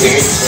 Yes.